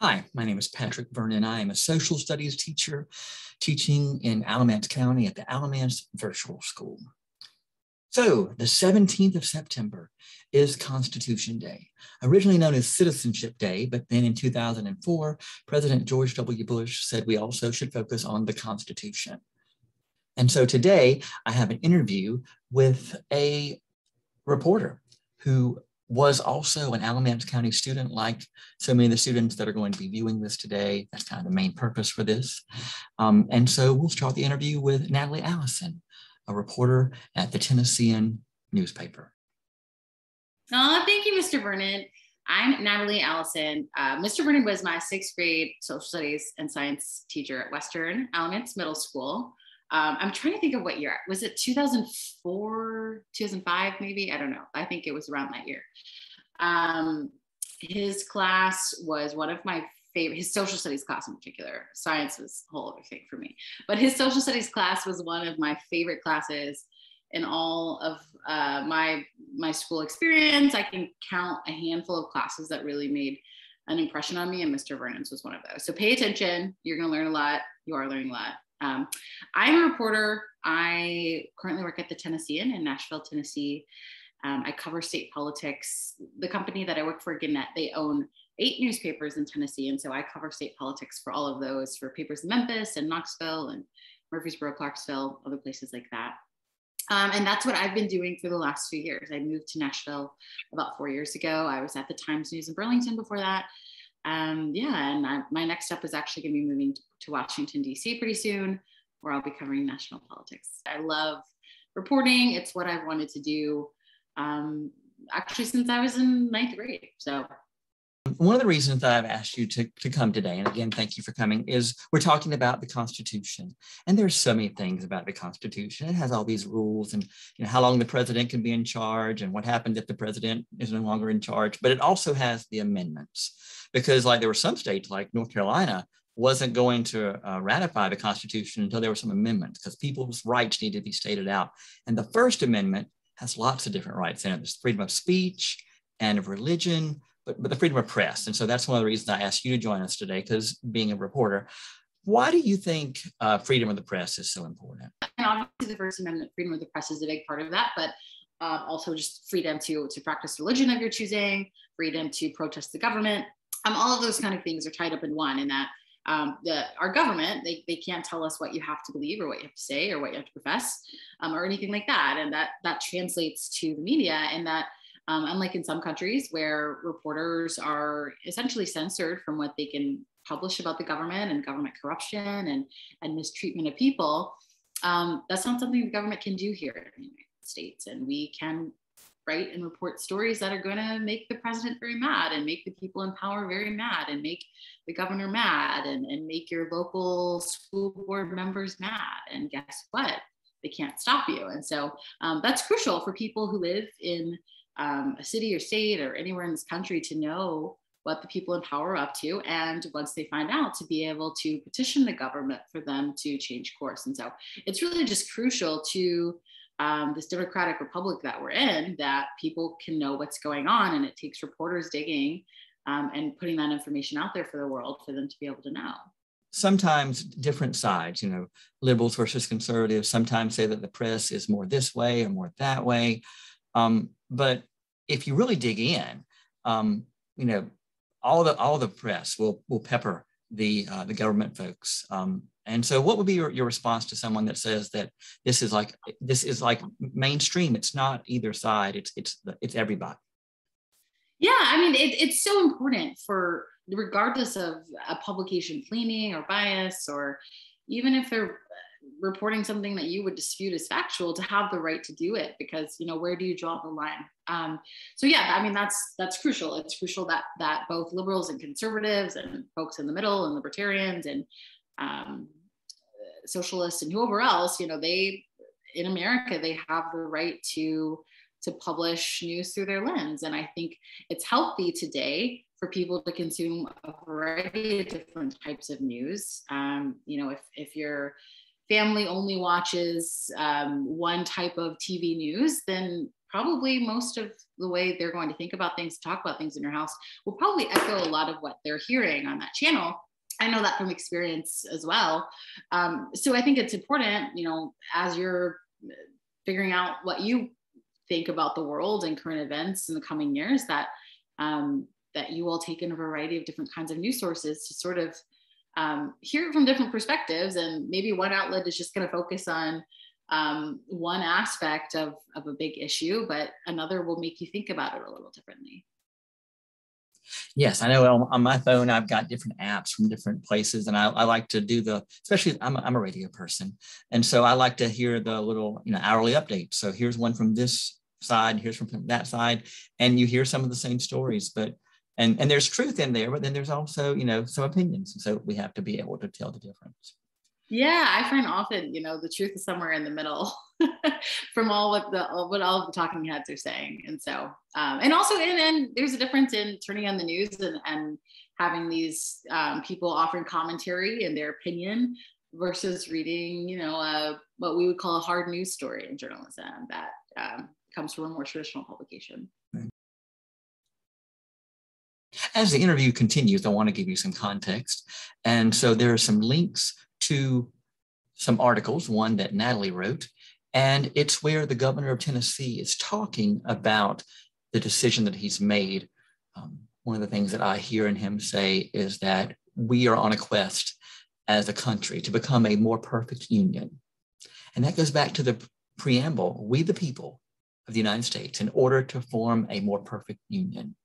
Hi, my name is Patrick Vernon. I am a social studies teacher teaching in Alamance County at the Alamance Virtual School. So, the 17th of September is Constitution Day, originally known as Citizenship Day, but then in 2004, President George W. Bush said we also should focus on the Constitution. And so today I have an interview with a reporter who was also an Alamance County student, like so many of the students that are going to be viewing this today. That's kind of the main purpose for this. Um, and so we'll start the interview with Natalie Allison, a reporter at the Tennessean newspaper. Oh, thank you, Mr. Vernon. I'm Natalie Allison. Uh, Mr. Vernon was my sixth grade social studies and science teacher at Western Alamance Middle School. Um, I'm trying to think of what year. Was it 2004, 2005, maybe? I don't know. I think it was around that year. Um, his class was one of my favorite, his social studies class in particular. Science was a whole other thing for me. But his social studies class was one of my favorite classes in all of uh, my my school experience. I can count a handful of classes that really made an impression on me, and Mr. Vernon's was one of those. So pay attention. You're going to learn a lot. You are learning a lot. Um, I'm a reporter. I currently work at the Tennessean in Nashville, Tennessee. Um, I cover state politics. The company that I work for, Gannett, they own eight newspapers in Tennessee. And so I cover state politics for all of those for papers in Memphis and Knoxville and Murfreesboro, Clarksville, other places like that. Um, and that's what I've been doing for the last few years. I moved to Nashville about four years ago. I was at the Times News in Burlington before that um, yeah, and I, my next step is actually going to be moving to, to Washington, D.C. pretty soon, where I'll be covering national politics. I love reporting, it's what I've wanted to do um, actually since I was in ninth grade. So one of the reasons that I've asked you to, to come today, and again, thank you for coming, is we're talking about the Constitution. And there's so many things about the Constitution. It has all these rules and you know, how long the president can be in charge and what happens if the president is no longer in charge. But it also has the amendments because like there were some states like North Carolina wasn't going to uh, ratify the Constitution until there were some amendments because people's rights need to be stated out. And the First Amendment has lots of different rights in it. There's freedom of speech and of religion, but, but the freedom of press. And so that's one of the reasons I asked you to join us today, because being a reporter, why do you think uh, freedom of the press is so important? And obviously, the First Amendment, freedom of the press is a big part of that, but uh, also just freedom to to practice religion of your choosing, freedom to protest the government, um, all of those kind of things are tied up in one in that um, the, our government, they, they can't tell us what you have to believe or what you have to say or what you have to profess um, or anything like that. And that, that translates to the media and that um, unlike in some countries where reporters are essentially censored from what they can publish about the government and government corruption and, and mistreatment of people, um, that's not something the government can do here in the United States. And we can write and report stories that are going to make the president very mad and make the people in power very mad and make the governor mad and, and make your local school board members mad. And guess what? They can't stop you. And so um, that's crucial for people who live in um, a city or state or anywhere in this country to know what the people in power are up to. And once they find out, to be able to petition the government for them to change course. And so it's really just crucial to um, this democratic republic that we're in that people can know what's going on and it takes reporters digging um, and putting that information out there for the world for them to be able to know sometimes different sides you know liberals versus conservatives sometimes say that the press is more this way or more that way um, but if you really dig in um, you know all the all the press will will pepper the uh, the government folks um, and so what would be your, your response to someone that says that this is like this is like mainstream? It's not either side, it's it's it's everybody. Yeah, I mean it, it's so important for regardless of a publication leaning or bias or even if they're reporting something that you would dispute as factual to have the right to do it because you know where do you draw the line um, so yeah i mean that's that's crucial it's crucial that that both liberals and conservatives and folks in the middle and libertarians and um, socialists and whoever else, you know, they in America they have the right to to publish news through their lens. And I think it's healthy today for people to consume a variety of different types of news. Um, you know, if if your family only watches um, one type of TV news, then probably most of the way they're going to think about things, talk about things in your house will probably echo a lot of what they're hearing on that channel. I know that from experience as well. Um, so I think it's important, you know, as you're figuring out what you think about the world and current events in the coming years, that um, that you will take in a variety of different kinds of news sources to sort of um, hear it from different perspectives. And maybe one outlet is just going to focus on um, one aspect of, of a big issue, but another will make you think about it a little differently. Yes, I know on, my phone I've got different apps from different places, and I, I like to do the, especially I'm a, I'm a radio person, and so I like to hear the little you know hourly updates. So here's one from this side, here's from that side, and you hear some of the same stories, but and and there's truth in there, but then there's also you know some opinions, and so we have to be able to tell the difference. Yeah, I find often, you know, the truth is somewhere in the middle from all what the what all the talking heads are saying. And so, um, and also, and, and there's a difference in turning on the news and, and having these um, people offering commentary and their opinion versus reading, you know, uh, what we would call a hard news story in journalism that um, comes from a more traditional publication. As the interview continues, I want to give you some context. And so there are some links to some articles, one that Natalie wrote, and it's where the governor of Tennessee is talking about the decision that he's made. Um, one of the things that I hear in him say is that we are on a quest as a country to become a more perfect union. And that goes back to the preamble we, the people of the United States, in order to form a more perfect union.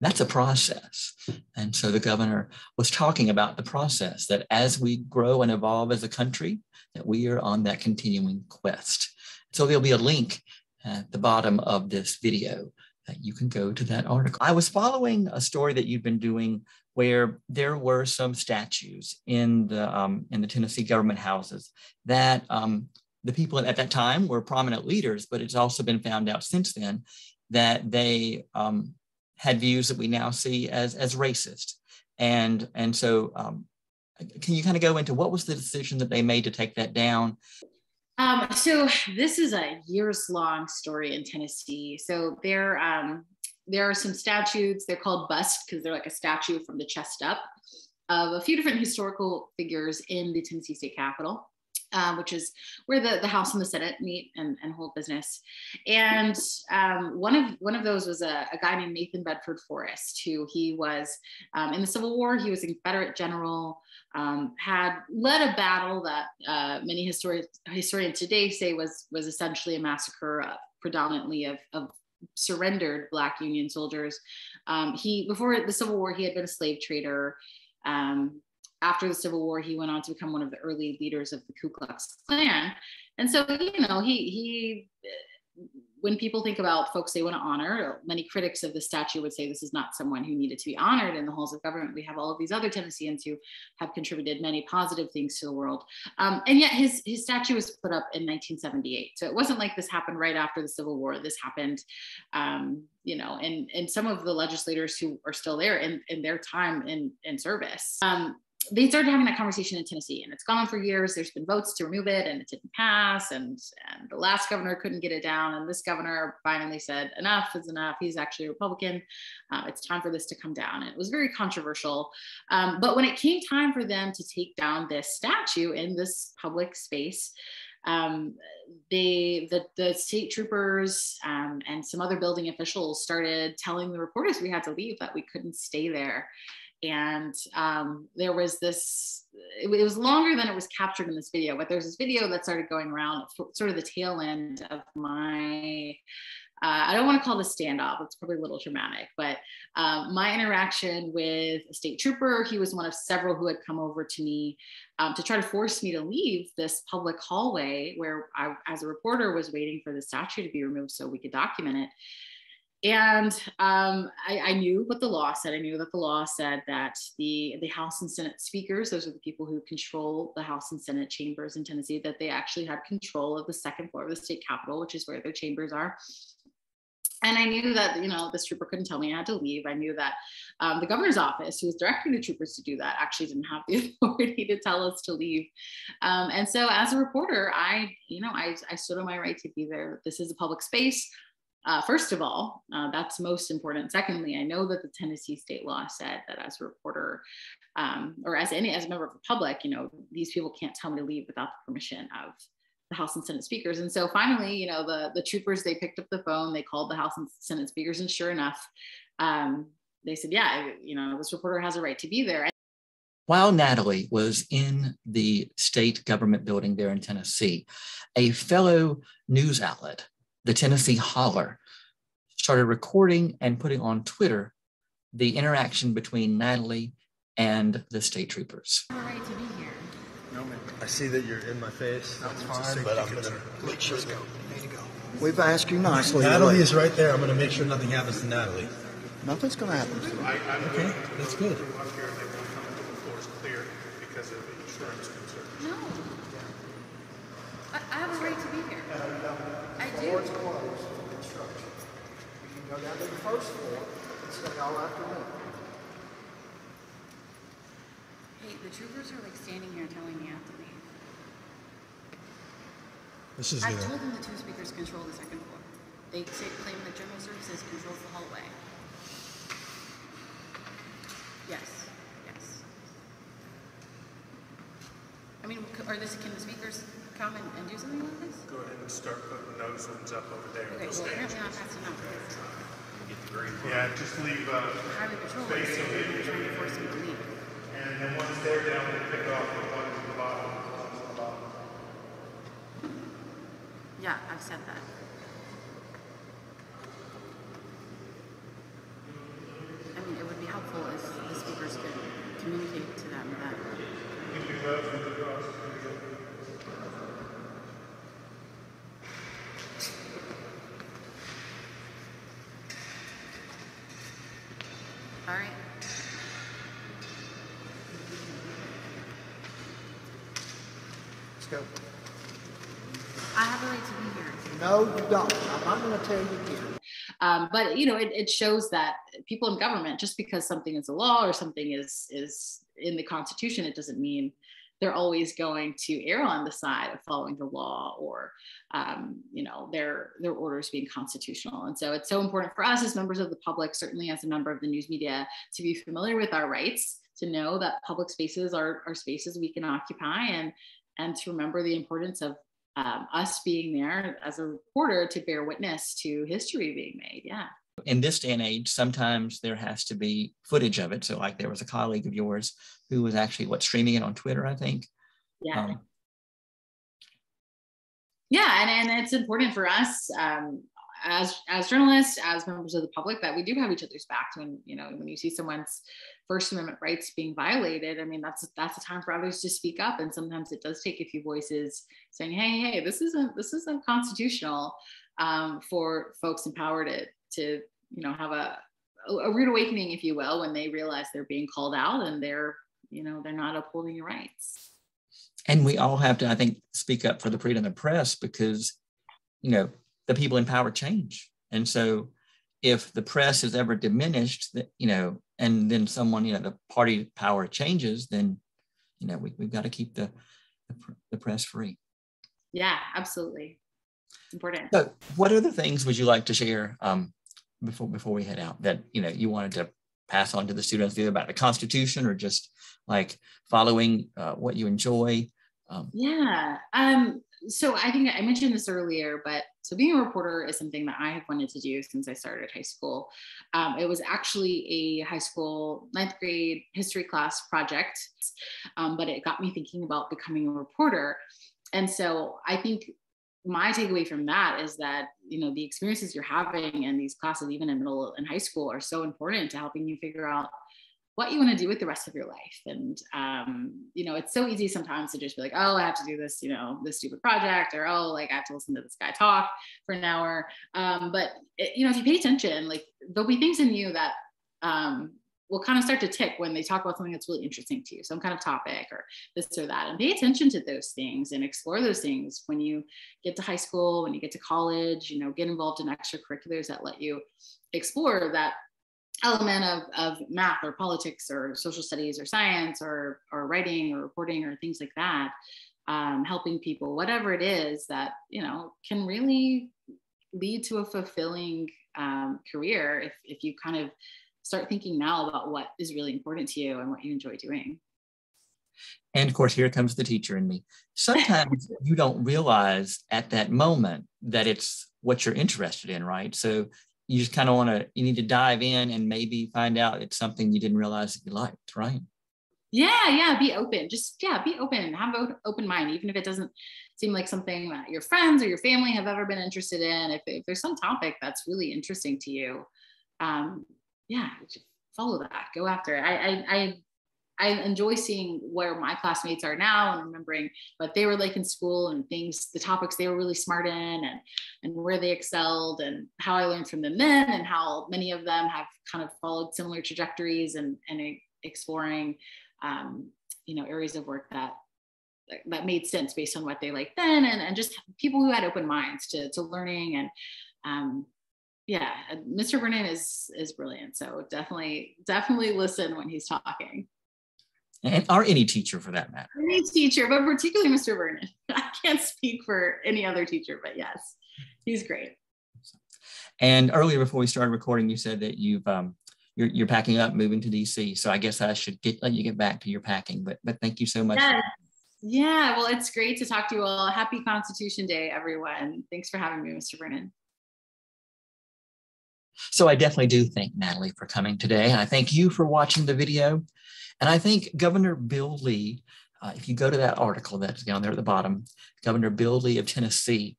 That's a process. And so the governor was talking about the process that as we grow and evolve as a country, that we are on that continuing quest. So there'll be a link at the bottom of this video that you can go to that article. I was following a story that you've been doing where there were some statues in the um, in the Tennessee government houses that um, the people at that time were prominent leaders, but it's also been found out since then that they um, had views that we now see as as racist, and and so um, can you kind of go into what was the decision that they made to take that down? Um, so this is a years long story in Tennessee. So there um, there are some statues. They're called busts because they're like a statue from the chest up of a few different historical figures in the Tennessee State Capitol um, which is where the, the House and the Senate meet and, and hold business. And um, one of one of those was a, a, guy named Nathan Bedford Forrest, who he was um, in the Civil War. He was a Confederate general, um, had led a battle that uh, many historians historians today say was was essentially a massacre, uh, predominantly of, of surrendered Black Union soldiers. Um, he before the Civil War, he had been a slave trader. Um, after the Civil War, he went on to become one of the early leaders of the Ku Klux Klan. And so, you know, he he when people think about folks they want to honor, many critics of the statue would say this is not someone who needed to be honored in the halls of government. We have all of these other Tennesseans who have contributed many positive things to the world. Um, and yet his, his statue was put up in 1978. So it wasn't like this happened right after the Civil War. This happened, um, you know, and, and some of the legislators who are still there in, in their time in, in service. Um, they started having that conversation in Tennessee, and it's gone on for years. There's been votes to remove it, and it didn't pass. And and the last governor couldn't get it down, and this governor finally said, "Enough is enough." He's actually a Republican. Uh, it's time for this to come down. And it was very controversial. Um, but when it came time for them to take down this statue in this public space, um, they the, the state troopers um, and some other building officials started telling the reporters we had to leave that we couldn't stay there and um, there was this it, it, was longer than it was captured in this video but there's this video that started going around sort of the tail end of my uh, I don't want to call it a standoff. It's probably a little dramatic, but um, my interaction with a state trooper, he was one of several who had come over to me um, to try to force me to leave this public hallway where I, as a reporter, was waiting for the statue to be removed so we could document it. And um, I, I, knew what the law said. I knew that the law said that the, the House and Senate speakers, those are the people who control the House and Senate chambers in Tennessee, that they actually had control of the second floor of the state capitol, which is where their chambers are. And I knew that, you know, this trooper couldn't tell me I had to leave. I knew that um, the governor's office, who was directing the troopers to do that, actually didn't have the authority to tell us to leave. Um, and so as a reporter, I, you know, I, I stood on my right to be there. This is a public space uh, first of all, uh, that's most important. Secondly, I know that the Tennessee state law said that as a reporter um, or as any as a member of the public, you know, these people can't tell me to leave without the permission of the House and Senate speakers. And so finally, you know, the the troopers they picked up the phone, they called the House and Senate speakers, and sure enough, um, they said, yeah, you know, this reporter has a right to be there. While Natalie was in the state government building there in Tennessee, a fellow news outlet the Tennessee Holler, started recording and putting on Twitter the interaction between Natalie and the state troopers. Right to be here. No, man. I see that you're in my face. That's fine, but I'm gonna make sure. Go. go. We've asked you nicely. Natalie is right there. I'm gonna make sure nothing happens to Natalie. Nothing's gonna happen to her. Okay, that's good. No. I, I have a right to be here. I do. Door's closed. Instructions. You can go down to the first floor and stay all afternoon. Hey, the troopers are like standing here telling me I have to leave. This is I the, told them the two speakers control the second floor. They say, claim that general services controls the hallway. Yes, yes. I mean, are this, can the speakers come and, and do something like this? Go ahead and start putting those ones up over there on Okay, the well, stage. apparently not fast enough because Yeah, just leave, uh, highway patrol is still trying to force them to leave. and then once they're down, we'll pick off the ones at the bottom. the ones at the bottom. Yeah, I've said that. I mean, it would be helpful if the speakers could communicate to them that. All right. Let's go. I have a right to be here. No, you don't. I'm not gonna tell you again. Um, but you know, it, it shows that people in government, just because something is a law or something is is in the Constitution, it doesn't mean they're always going to err on the side of following the law or um, you know their their orders being constitutional. And so it's so important for us as members of the public, certainly as a member of the news media, to be familiar with our rights, to know that public spaces are, are spaces we can occupy and and to remember the importance of um, us being there as a reporter to bear witness to history being made. Yeah. In this day and age, sometimes there has to be footage of it. So, like, there was a colleague of yours who was actually what streaming it on Twitter, I think. Yeah. Um, yeah. And, and it's important for us um, as, as journalists, as members of the public, that we do have each other's backs when, you know, when you see someone's First Amendment rights being violated. I mean, that's that's a time for others to speak up. And sometimes it does take a few voices saying, hey, hey, this isn't this isn't constitutional um, for folks in power to to you know have a a rude awakening, if you will, when they realize they're being called out and they're you know they're not upholding your rights. and we all have to, I think, speak up for the freedom of the press because, you know, the people in power change. And so if the press is ever diminished, that, you know, and then someone, you know, the party power changes, then, you know, we, we've got to keep the, the, the press free. Yeah, absolutely. It's important. So what other things would you like to share um, before, before we head out that, you know, you wanted to pass on to the students either about the Constitution or just like following uh, what you enjoy? Um, Yeah. Um, so I think I mentioned this earlier, but so being a reporter is something that I have wanted to do since I started high school. Um, it was actually a high school ninth grade history class project, um, but it got me thinking about becoming a reporter. And so I think my takeaway from that is that you know the experiences you're having in these classes, even in middle and high school, are so important to helping you figure out what you want to do with the rest of your life. And, um, you know, it's so easy sometimes to just be like, oh, I have to do this, you know, this stupid project, or oh, like I have to listen to this guy talk for an hour. Um, but, it, you know, if you pay attention, like there'll be things in you that um, will kind of start to tick when they talk about something that's really interesting to you, some kind of topic or this or that. And pay attention to those things and explore those things when you get to high school, when you get to college, you know, get involved in extracurriculars that let you explore that element of, of math or politics or social studies or science or, or writing or reporting or things like that um, helping people whatever it is that you know can really lead to a fulfilling um, career if, if you kind of start thinking now about what is really important to you and what you enjoy doing. And of course, here comes the teacher in me. Sometimes you don't realize at that moment that it's what you're interested in, right? So you just kind of want to, you need to dive in and maybe find out it's something you didn't realize that you liked, right? Yeah, yeah, be open. Just, yeah, be open. Have an open mind, even if it doesn't seem like something that your friends or your family have ever been interested in. If, if there's some topic that's really interesting to you, um, yeah, follow that, go after it. I, I, I I enjoy seeing where my classmates are now and remembering what they were like in school and things, the topics they were really smart in and, and where they excelled and how I learned from them then and how many of them have kind of followed similar trajectories and, and exploring, um, you know, areas of work that that made sense based on what they liked then and, and just people who had open minds to, to learning and um, yeah, Mr. Vernon is is brilliant. So definitely, definitely listen when he's talking and or any teacher for that matter. Any teacher, but particularly Mr. Vernon. I can't speak for any other teacher, but yes, he's great. And earlier, before we started recording, you said that you've um, you're, you're packing up, moving to DC. So I guess I should get let you get back to your packing. But but thank you so much. Yes. Yeah, well, it's great to talk to you all. Happy Constitution Day, everyone. Thanks for having me, Mr. Vernon. So I definitely do thank Natalie for coming today. And I thank you for watching the video. And I think Governor Bill Lee, uh, if you go to that article that's down there at the bottom, Governor Bill Lee of Tennessee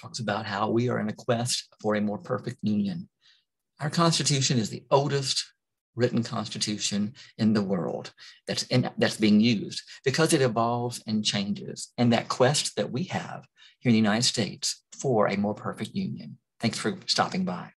talks about how we are in a quest for a more perfect union. Our Constitution is the oldest written constitution in the world that's in, that's being used because it evolves and changes. And that quest that we have here in the united states for a more perfect union. Thanks for stopping by